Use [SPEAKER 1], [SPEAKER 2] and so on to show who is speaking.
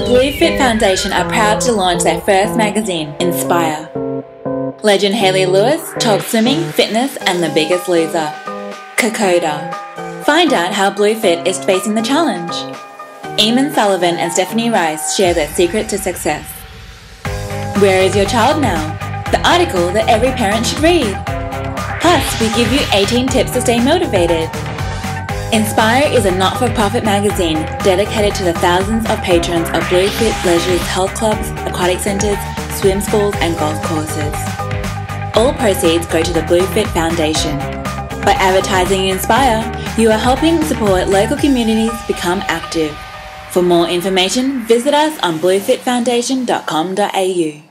[SPEAKER 1] The Bluefit Foundation are proud to launch their first magazine, Inspire. Legend Hayley Lewis talks swimming, fitness, and the biggest loser, Kokoda. Find out how Bluefit is facing the challenge. Eamon Sullivan and Stephanie Rice share their secret to success. Where is your child now? The article that every parent should read. Plus, we give you 18 tips to stay motivated. Inspire is a not for profit magazine dedicated to the thousands of patrons of Bluefit Leisure's health clubs, aquatic centres, swim schools, and golf courses. All proceeds go to the Bluefit Foundation. By advertising Inspire, you are helping support local communities become active. For more information, visit us on bluefitfoundation.com.au.